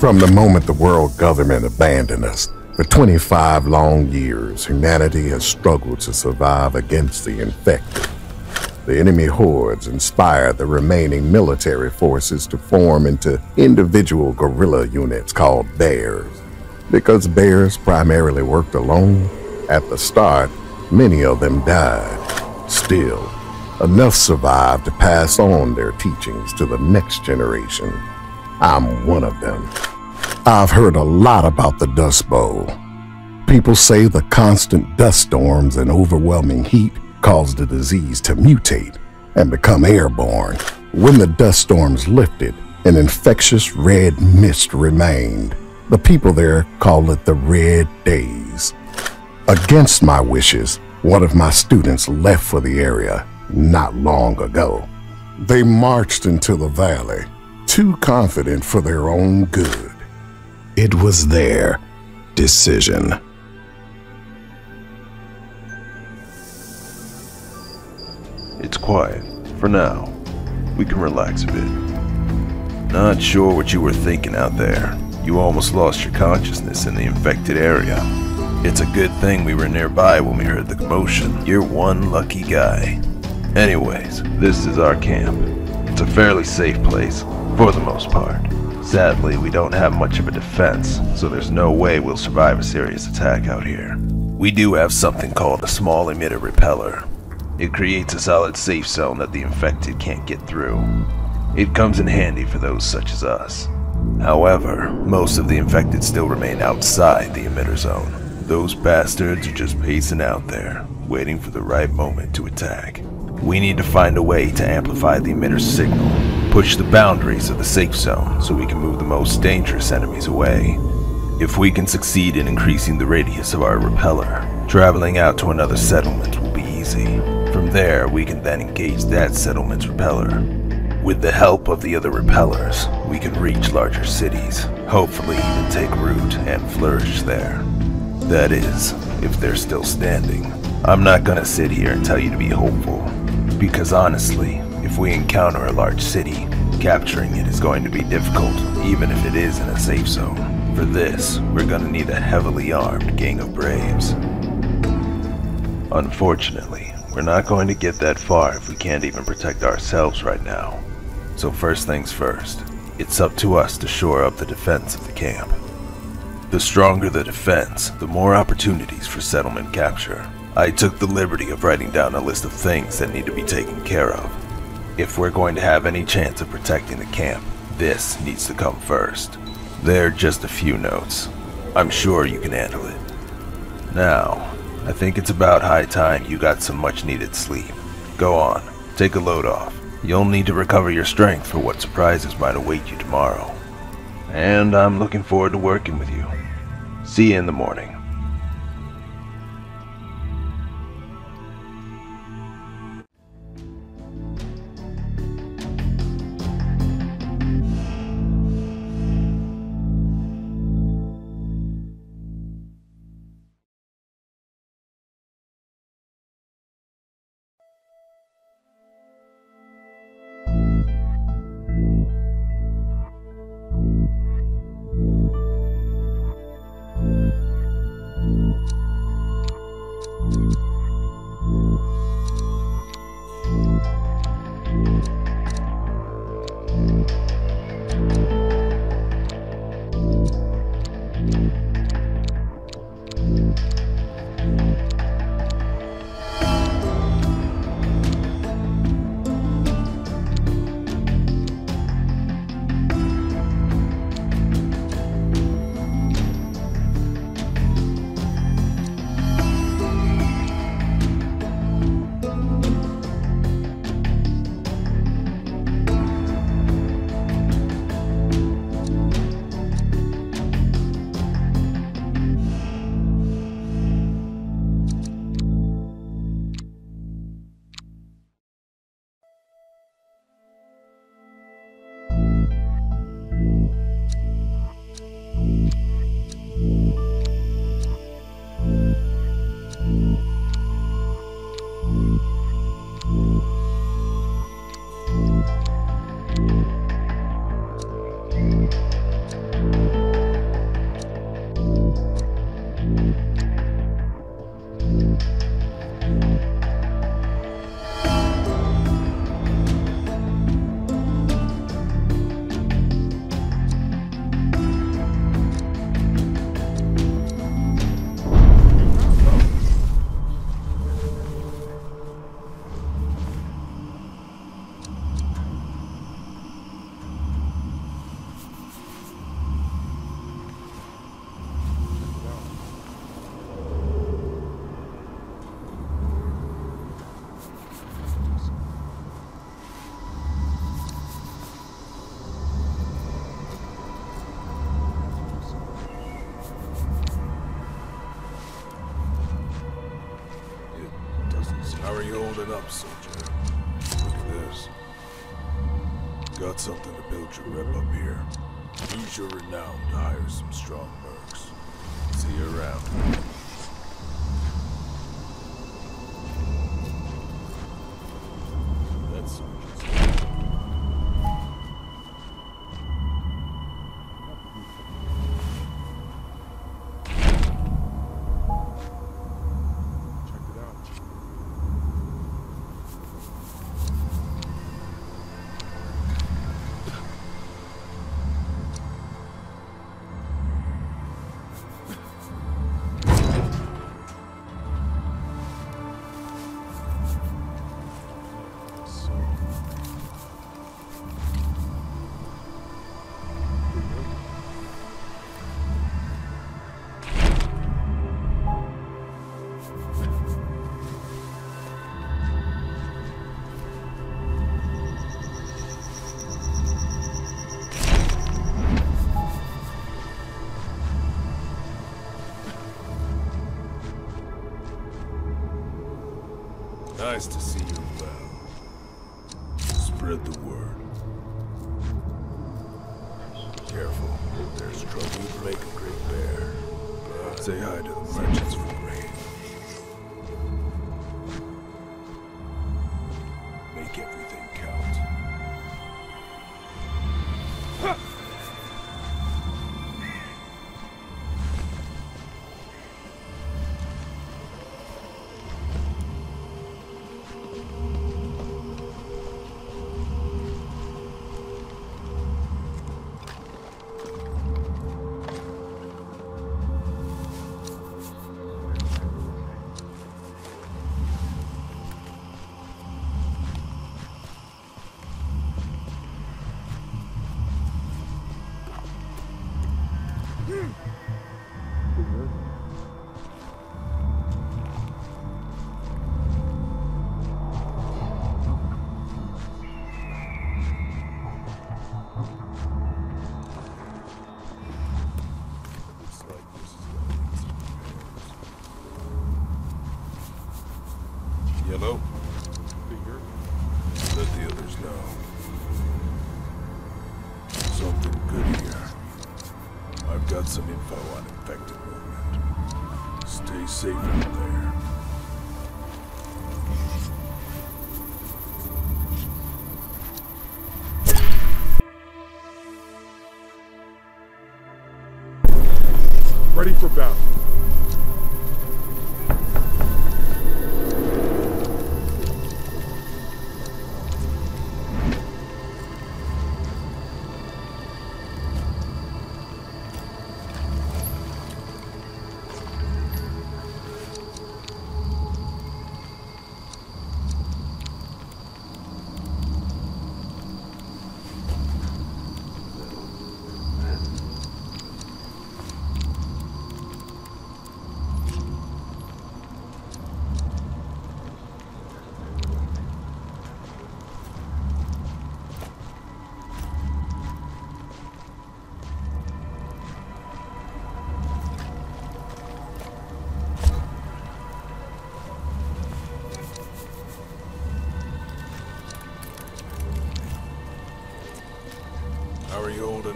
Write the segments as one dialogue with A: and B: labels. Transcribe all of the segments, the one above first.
A: From the moment the world government abandoned us, for 25 long years, humanity has struggled to survive against the infected. The enemy hordes inspired the remaining military forces to form into individual guerrilla units called bears. Because bears primarily worked alone, at the start, many of them died. Still, enough survived to pass on their teachings to the next generation. I'm one of them. I've heard a lot about the Dust Bowl. People say the constant dust storms and overwhelming heat caused the disease to mutate and become airborne. When the dust storms lifted, an infectious red mist remained. The people there call it the Red Daze. Against my wishes, one of my students left for the area not long ago. They marched into the valley, too confident for their own good. It was their decision.
B: It's quiet. For now. We can relax a bit. Not sure what you were thinking out there. You almost lost your consciousness in the infected area. It's a good thing we were nearby when we heard the commotion. You're one lucky guy. Anyways, this is our camp. It's a fairly safe place, for the most part. Sadly, we don't have much of a defense, so there's no way we'll survive a serious attack out here. We do have something called a small emitter repeller. It creates a solid safe zone that the infected can't get through. It comes in handy for those such as us. However, most of the infected still remain outside the emitter zone. Those bastards are just pacing out there, waiting for the right moment to attack. We need to find a way to amplify the emitter's signal, push the boundaries of the safe zone so we can move the most dangerous enemies away. If we can succeed in increasing the radius of our repeller, traveling out to another settlement will be easy. From there, we can then engage that settlement's repeller. With the help of the other repellers, we can reach larger cities, hopefully even take root and flourish there. That is, if they're still standing. I'm not gonna sit here and tell you to be hopeful, because honestly, if we encounter a large city, capturing it is going to be difficult, even if it is in a safe zone. For this, we're gonna need a heavily armed gang of braves. Unfortunately, we're not going to get that far if we can't even protect ourselves right now. So first things first, it's up to us to shore up the defense of the camp. The stronger the defense, the more opportunities for settlement capture. I took the liberty of writing down a list of things that need to be taken care of. If we're going to have any chance of protecting the camp, this needs to come first. They're just a few notes. I'm sure you can handle it. Now, I think it's about high time you got some much needed sleep. Go on, take a load off. You'll need to recover your strength for what surprises might await you tomorrow. And I'm looking forward to working with you. See you in the morning.
C: eyes to see.
D: ready for battle.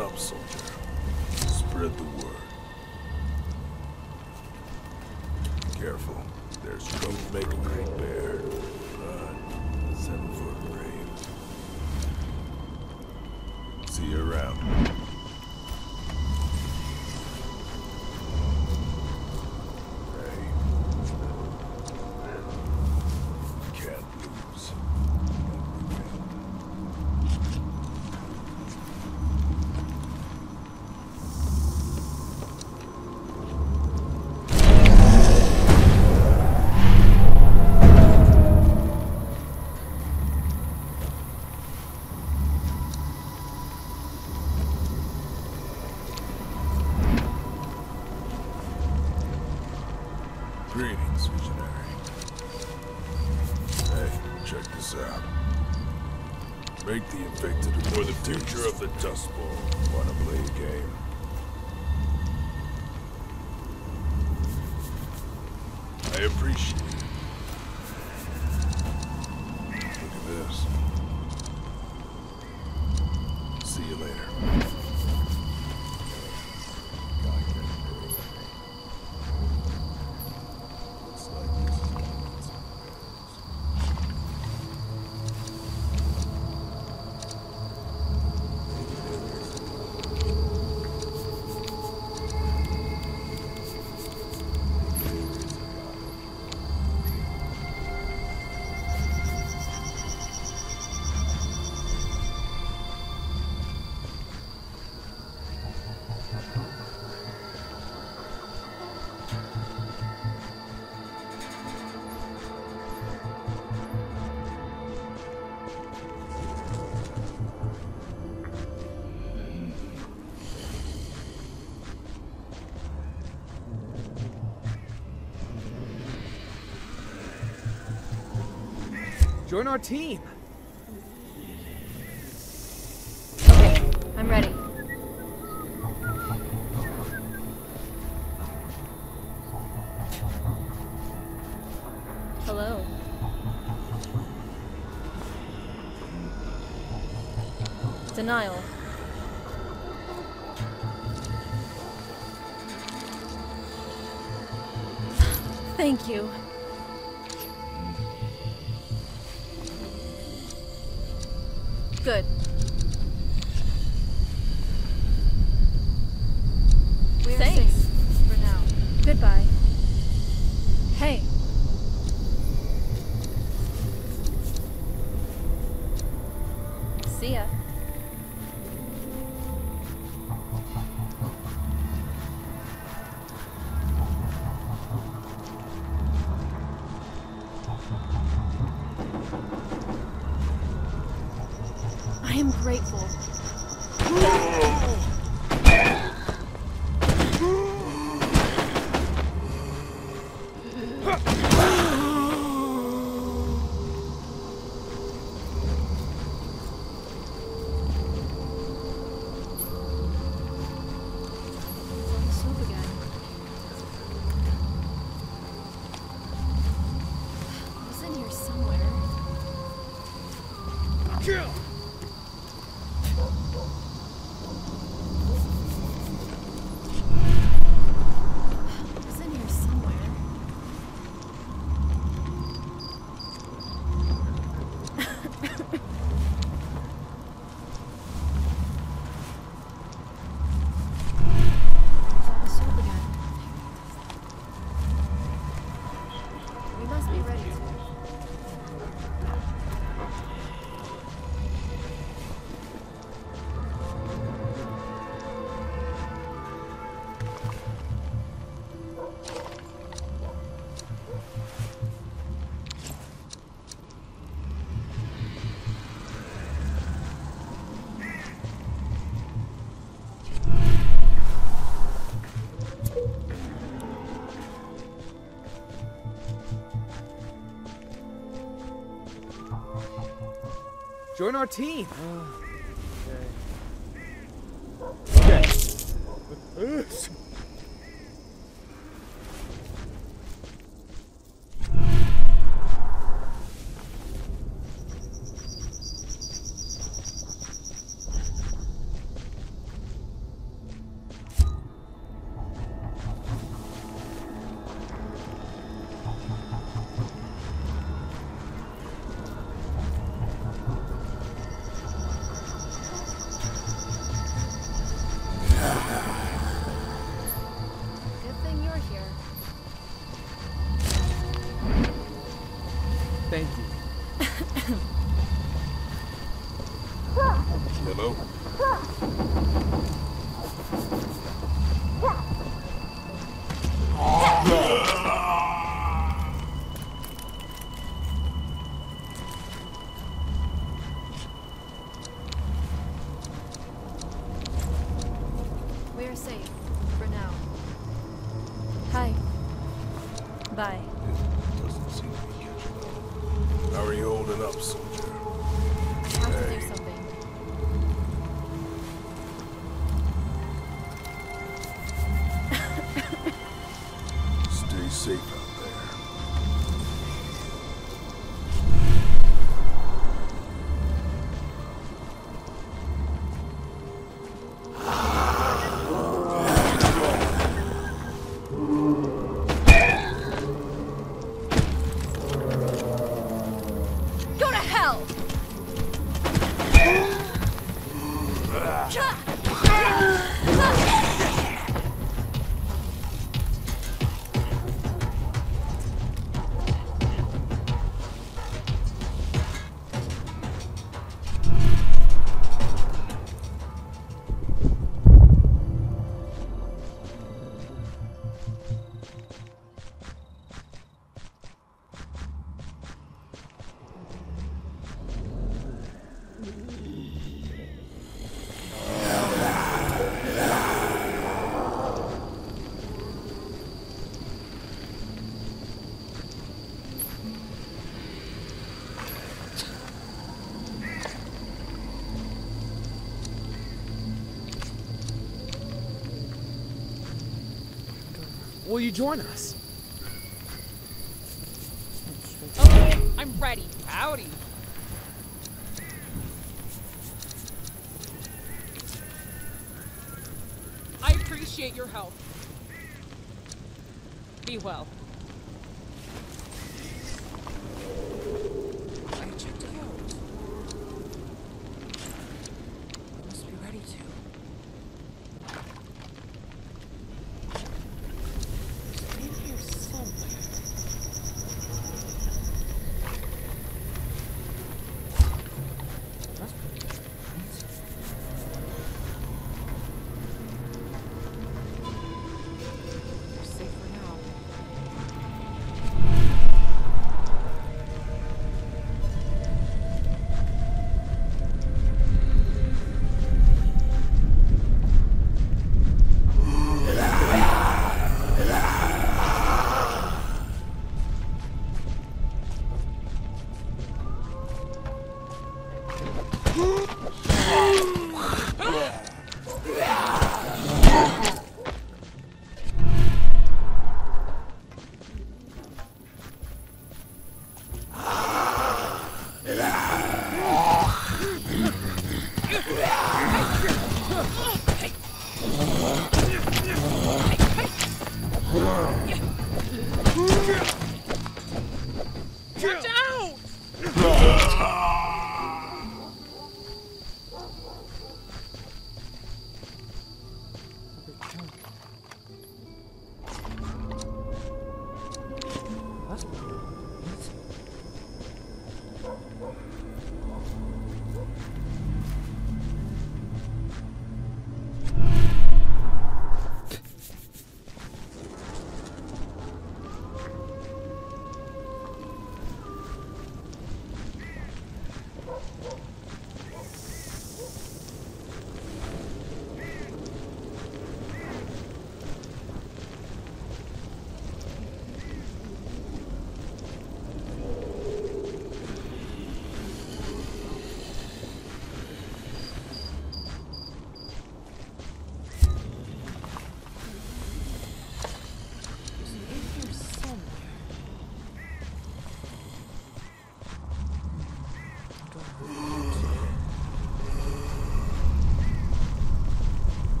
C: up, so this. Hey, check this out. Make the infected for the future of the Dust Bowl. Wanna play a game? I appreciate
E: Join our team!
F: denial.
G: Huh!
E: Join our team.
G: Oh, okay. okay. now.
F: Hi. Bye.
B: It doesn't seem to be catching. How are you holding up, soldier?
H: Hey. You join us?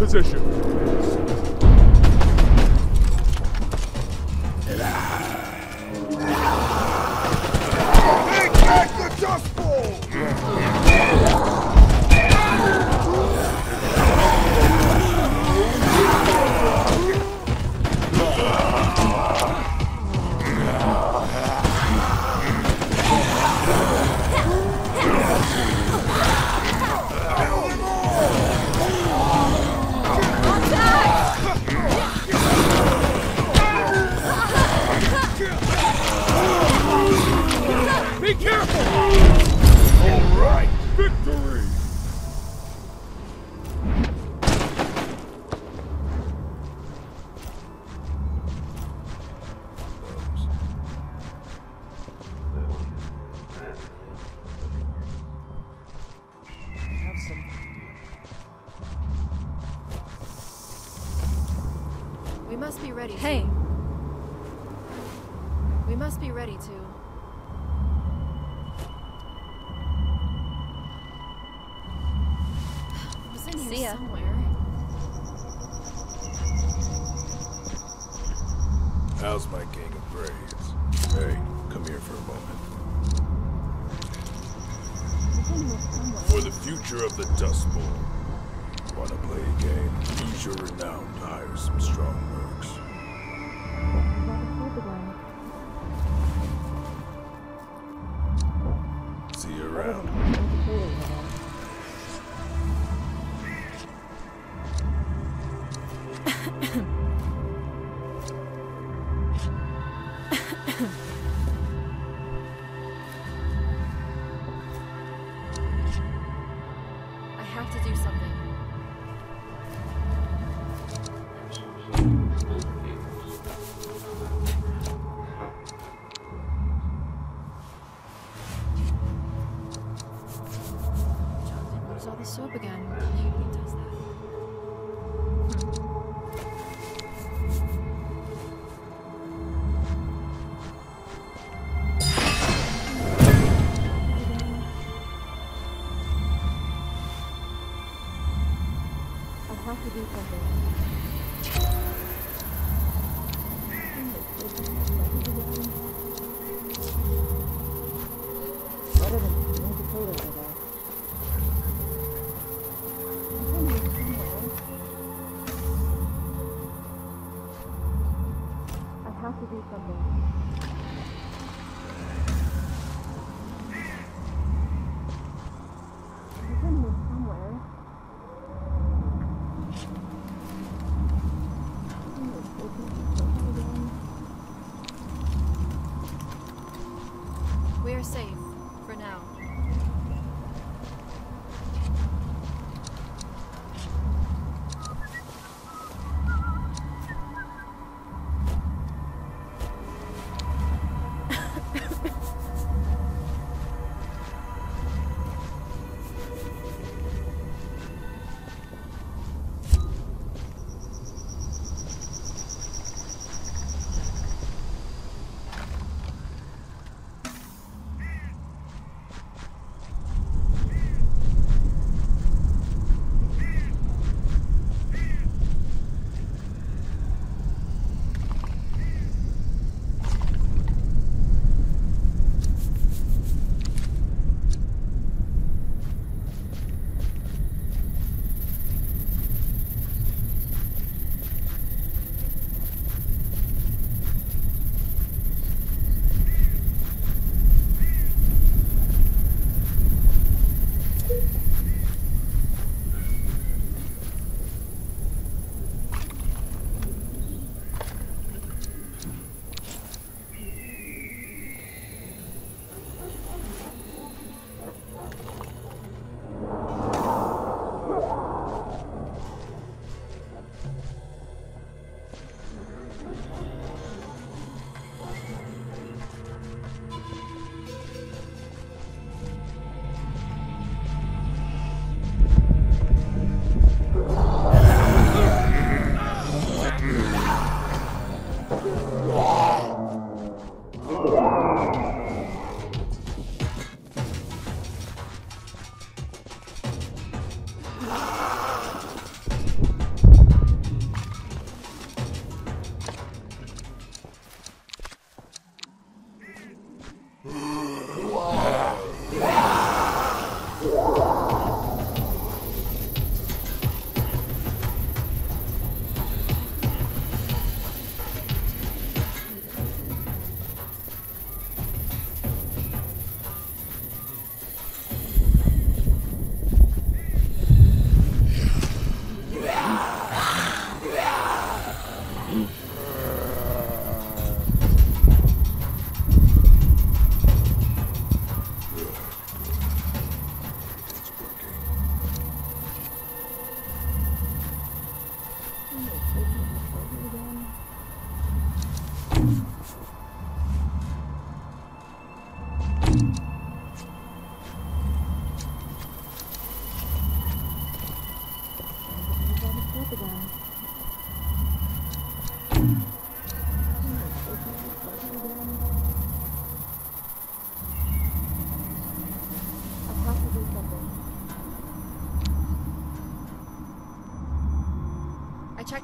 D: Position.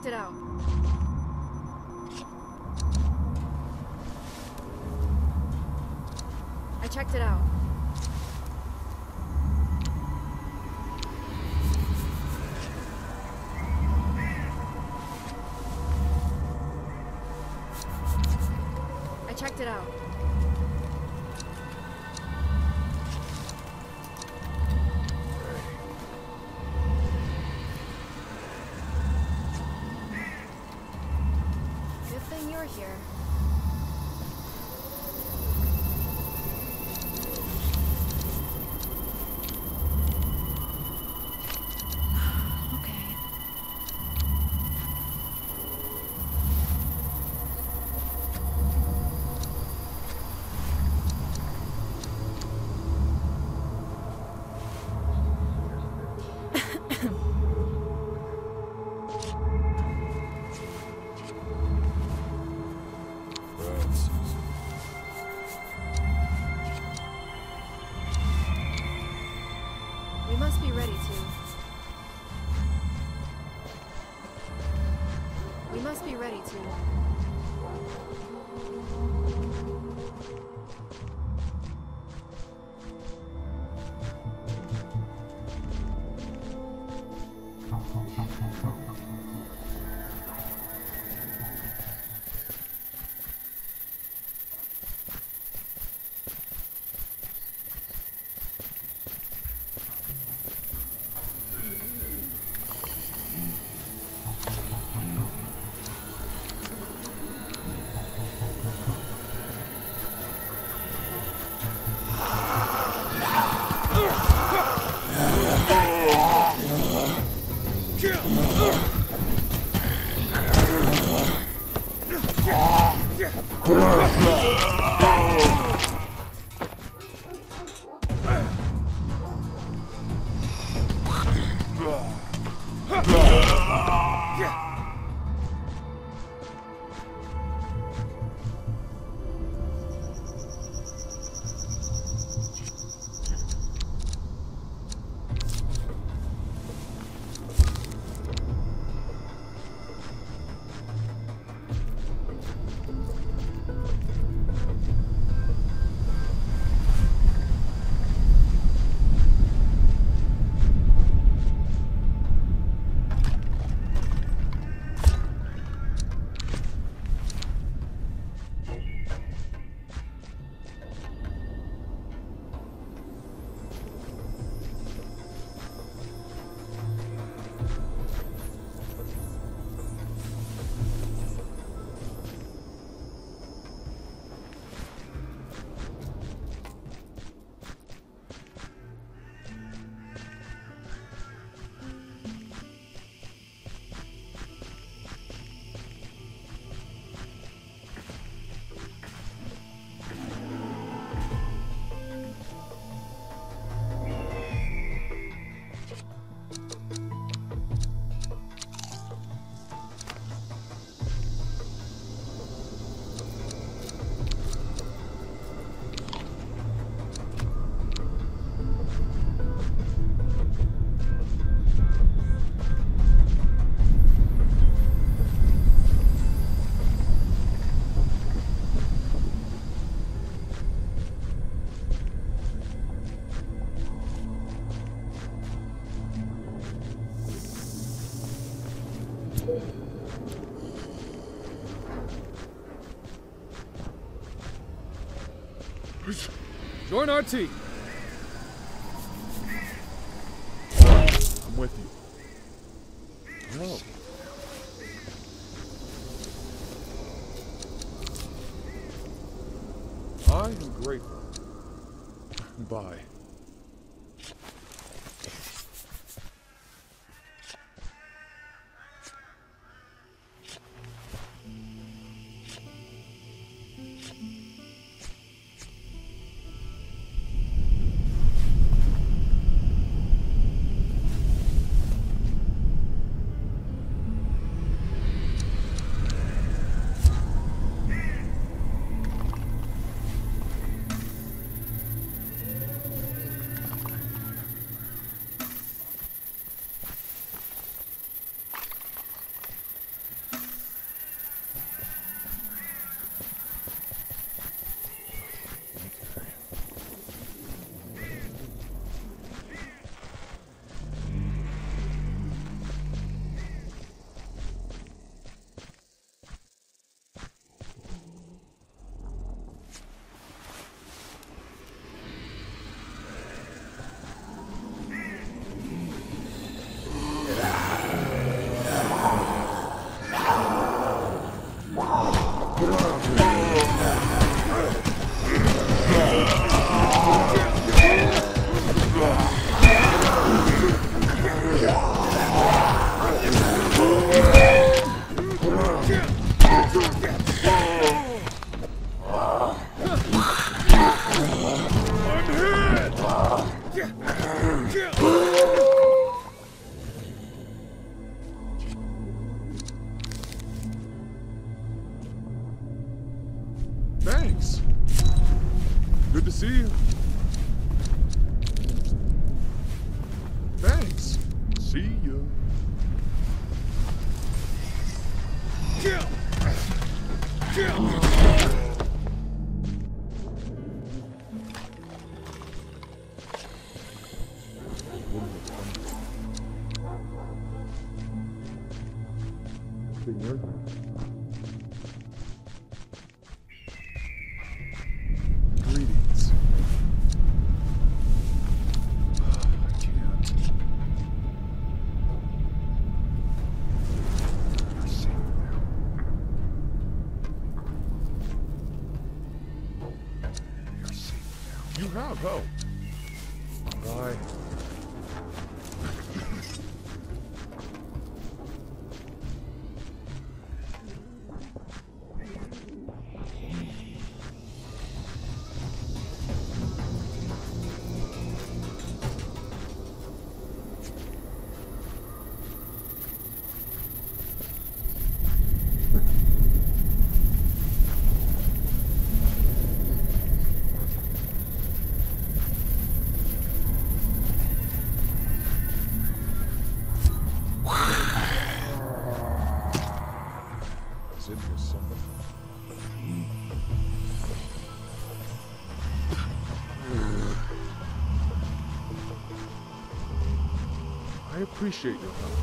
G: It out.
D: Join our
F: fui cheio.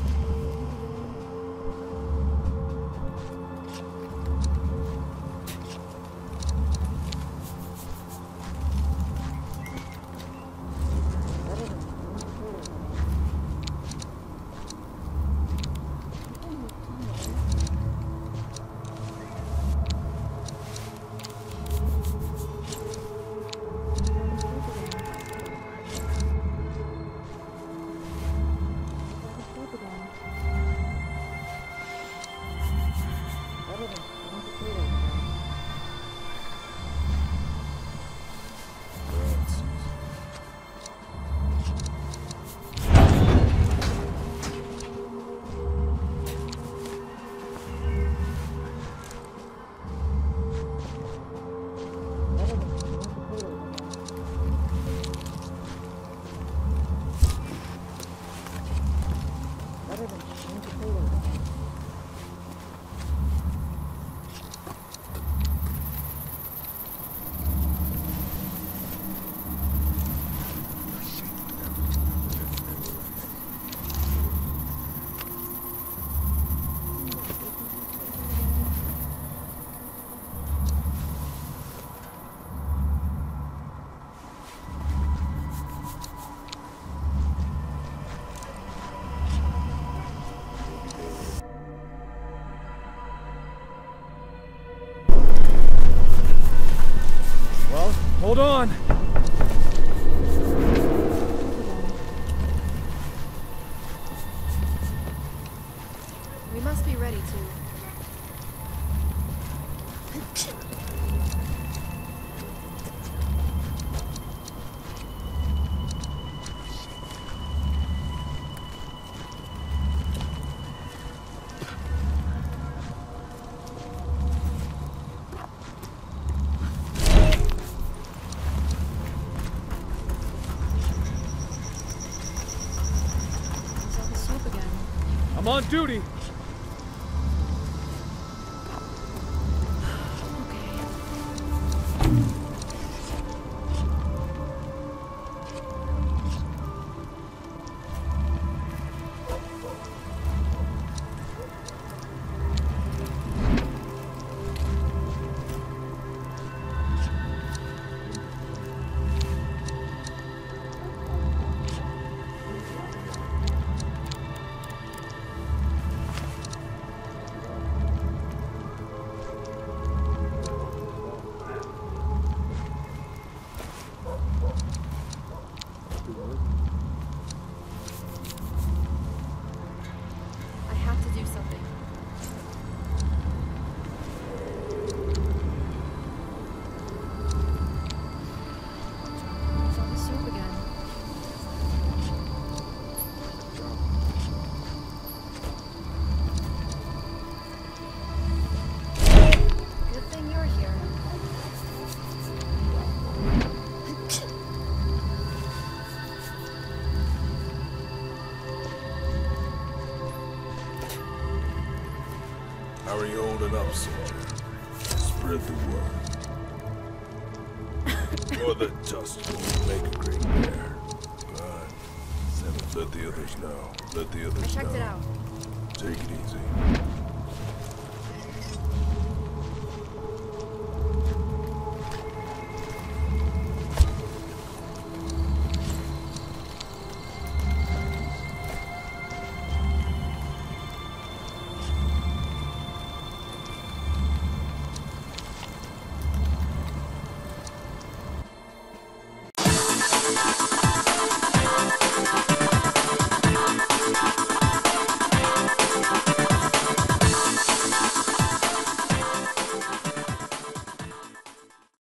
F: Hold on.
G: We must be ready to...
F: I'm on duty.
B: You holding up, soldier? Spread the word. You're the dust will make a great pair. But let the others know. Let the others
G: I
B: others
G: checked
B: know.
G: it out.
B: Take it easy.